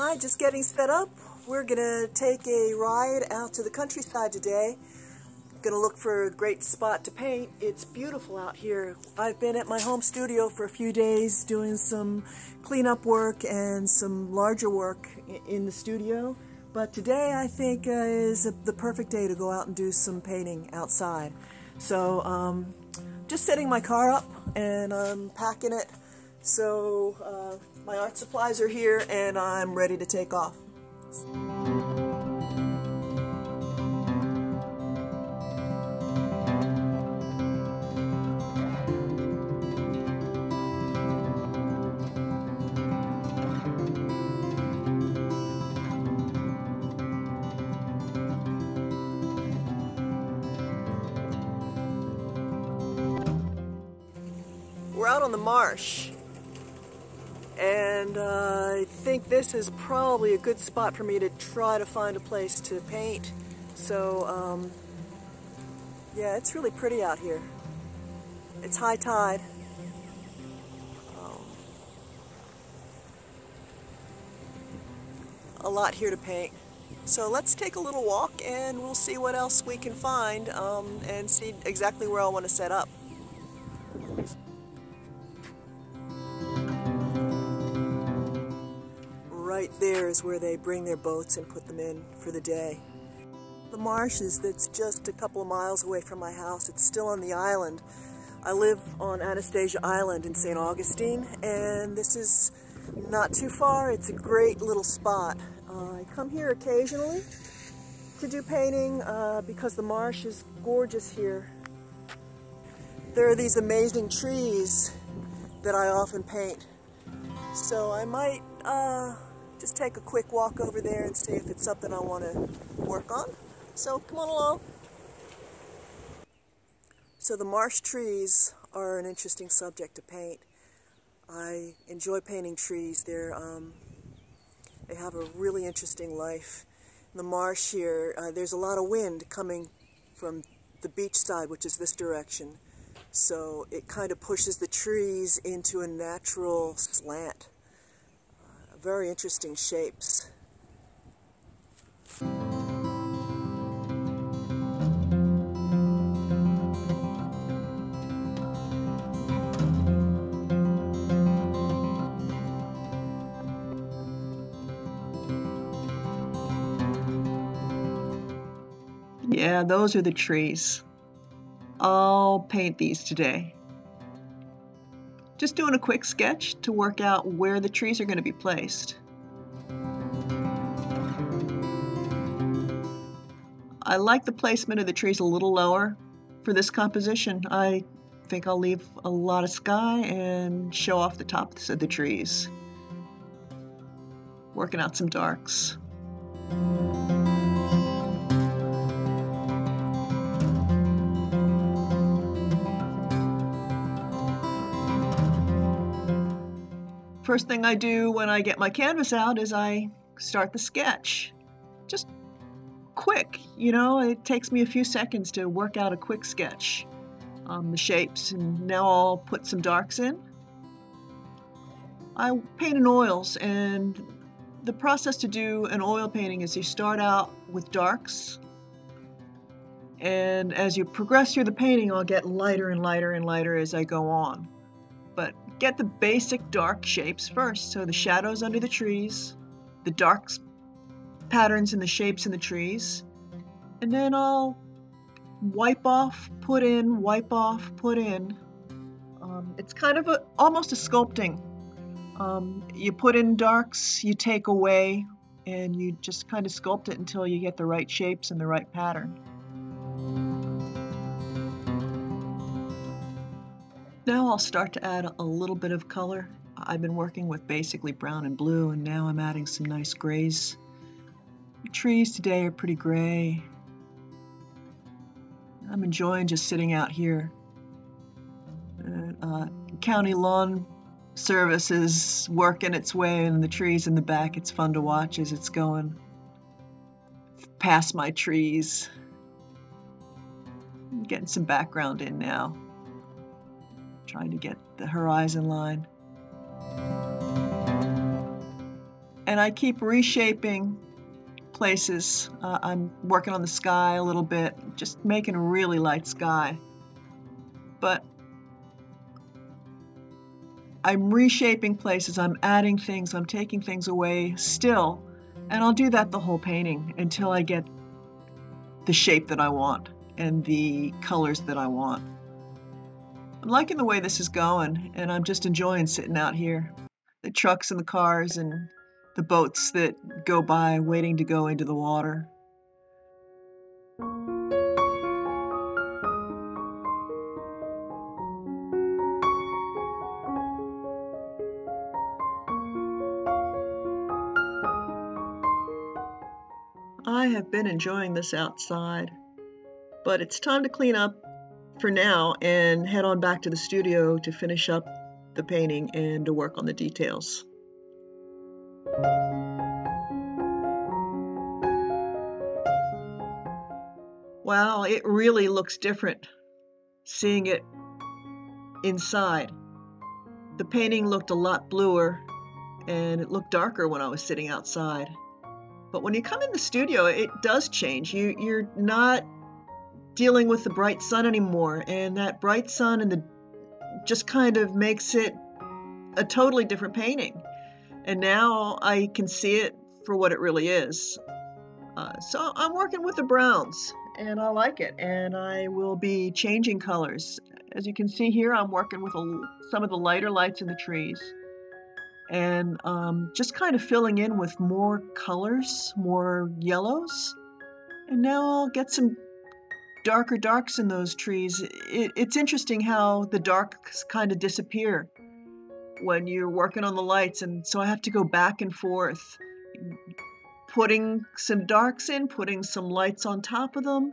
Hi, just getting set up. We're gonna take a ride out to the countryside today. Gonna look for a great spot to paint. It's beautiful out here. I've been at my home studio for a few days doing some cleanup work and some larger work in the studio. But today I think uh, is a, the perfect day to go out and do some painting outside. So um, just setting my car up and I'm packing it. So uh, my art supplies are here and I'm ready to take off. We're out on the marsh and uh, I think this is probably a good spot for me to try to find a place to paint. So, um, yeah, it's really pretty out here. It's high tide. Um, a lot here to paint. So let's take a little walk and we'll see what else we can find um, and see exactly where I want to set up. Right there is where they bring their boats and put them in for the day. The marshes that's just a couple of miles away from my house. It's still on the island. I live on Anastasia Island in St. Augustine and this is not too far. It's a great little spot. Uh, I come here occasionally to do painting uh, because the marsh is gorgeous here. There are these amazing trees that I often paint. So I might uh, just take a quick walk over there and see if it's something I want to work on. So come on along. So the marsh trees are an interesting subject to paint. I enjoy painting trees. They're, um, they have a really interesting life. In the marsh here, uh, there's a lot of wind coming from the beach side, which is this direction. So it kind of pushes the trees into a natural slant very interesting shapes. Yeah, those are the trees. I'll paint these today. Just doing a quick sketch to work out where the trees are going to be placed. I like the placement of the trees a little lower for this composition. I think I'll leave a lot of sky and show off the tops of the trees. Working out some darks. First thing I do when I get my canvas out is I start the sketch. Just quick, you know, it takes me a few seconds to work out a quick sketch. Um, the shapes, and now I'll put some darks in. I paint in oils, and the process to do an oil painting is you start out with darks, and as you progress through the painting, I'll get lighter and lighter and lighter as I go on. But get the basic dark shapes first. So the shadows under the trees, the dark patterns and the shapes in the trees, and then I'll wipe off, put in, wipe off, put in. Um, it's kind of a, almost a sculpting. Um, you put in darks, you take away, and you just kind of sculpt it until you get the right shapes and the right pattern. Now I'll start to add a little bit of color. I've been working with basically brown and blue and now I'm adding some nice grays. The trees today are pretty gray. I'm enjoying just sitting out here. Uh, county lawn service is working its way in the trees in the back. It's fun to watch as it's going past my trees. I'm getting some background in now trying to get the horizon line. and I keep reshaping places. Uh, I'm working on the sky a little bit, just making a really light sky. But I'm reshaping places, I'm adding things, I'm taking things away still, and I'll do that the whole painting until I get the shape that I want and the colors that I want. I'm liking the way this is going, and I'm just enjoying sitting out here. The trucks and the cars and the boats that go by waiting to go into the water. I have been enjoying this outside, but it's time to clean up for now and head on back to the studio to finish up the painting and to work on the details. Wow, it really looks different seeing it inside. The painting looked a lot bluer and it looked darker when I was sitting outside. But when you come in the studio, it does change. You you're not dealing with the bright sun anymore, and that bright sun and the just kind of makes it a totally different painting. And now I can see it for what it really is. Uh, so I'm working with the browns, and I like it. And I will be changing colors. As you can see here, I'm working with a, some of the lighter lights in the trees and um, just kind of filling in with more colors, more yellows. And now I'll get some darker darks in those trees. It, it's interesting how the darks kind of disappear when you're working on the lights, and so I have to go back and forth, putting some darks in, putting some lights on top of them.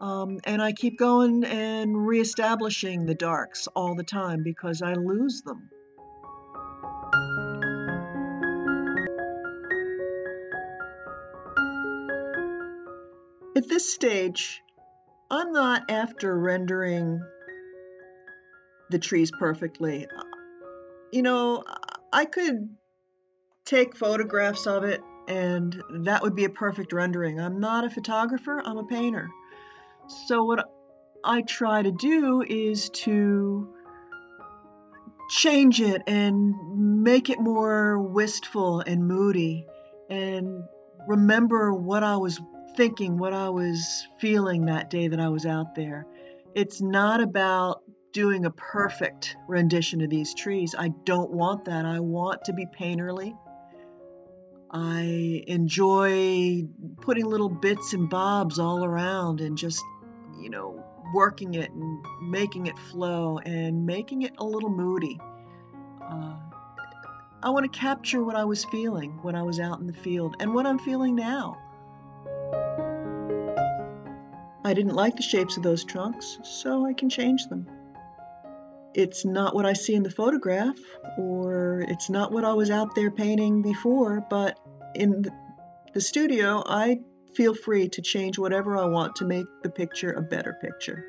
Um, and I keep going and reestablishing the darks all the time because I lose them. At this stage, I'm not after rendering the trees perfectly. You know, I could take photographs of it and that would be a perfect rendering. I'm not a photographer, I'm a painter. So, what I try to do is to change it and make it more wistful and moody and remember what I was thinking, what I was feeling that day that I was out there. It's not about doing a perfect rendition of these trees. I don't want that. I want to be painterly. I enjoy putting little bits and bobs all around and just, you know, working it and making it flow and making it a little moody. Uh, I want to capture what I was feeling when I was out in the field and what I'm feeling now. I didn't like the shapes of those trunks, so I can change them. It's not what I see in the photograph, or it's not what I was out there painting before, but in the studio, I feel free to change whatever I want to make the picture a better picture.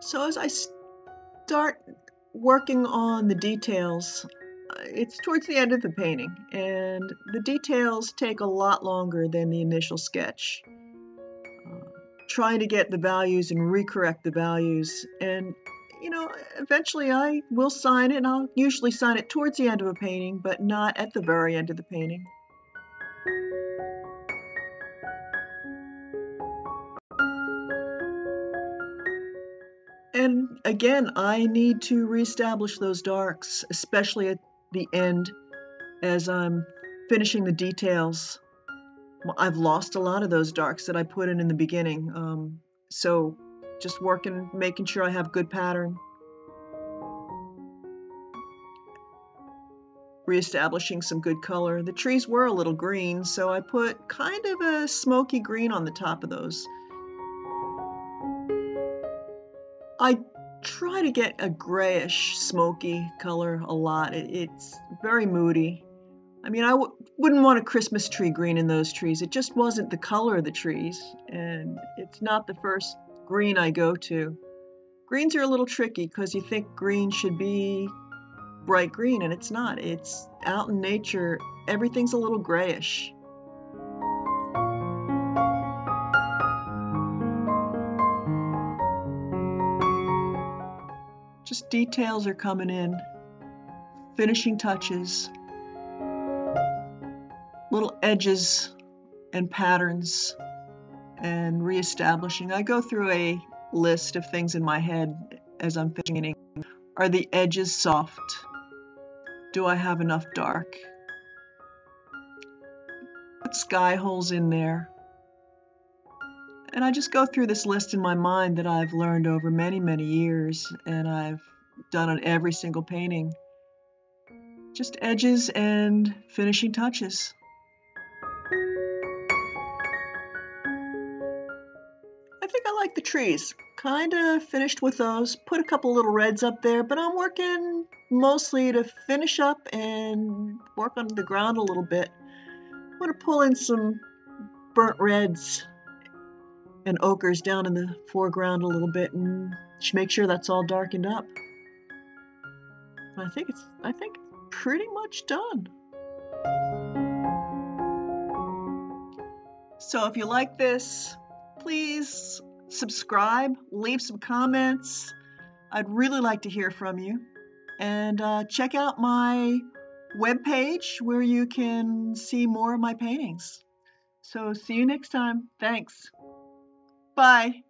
So as I start working on the details, it's towards the end of the painting, and the details take a lot longer than the initial sketch. Uh, trying to get the values and recorrect the values, and you know, eventually I will sign it, and I'll usually sign it towards the end of a painting, but not at the very end of the painting. And again, I need to reestablish those darks, especially at the end as I'm finishing the details. I've lost a lot of those darks that I put in in the beginning. Um, so just working, making sure I have good pattern. Reestablishing some good color. The trees were a little green, so I put kind of a smoky green on the top of those. I try to get a grayish, smoky color a lot. It, it's very moody. I mean, I w- wouldn't want a Christmas tree green in those trees. It just wasn't the color of the trees, and it's not the first green I go to. Greens are a little tricky because you think green should be bright green, and it's not. It's out in nature, everything's a little grayish. Just details are coming in, finishing touches, little edges and patterns and reestablishing. I go through a list of things in my head as I'm painting. Are the edges soft? Do I have enough dark? Put sky holes in there. And I just go through this list in my mind that I've learned over many, many years, and I've done on every single painting. Just edges and finishing touches. I think I like the trees. Kind of finished with those. Put a couple little reds up there, but I'm working mostly to finish up and work on the ground a little bit. I want to pull in some burnt reds and ochres down in the foreground a little bit and make sure that's all darkened up. I think it's I think pretty much done. So if you like this, please subscribe, leave some comments. I'd really like to hear from you. And uh, check out my webpage where you can see more of my paintings. So see you next time. Thanks. Bye.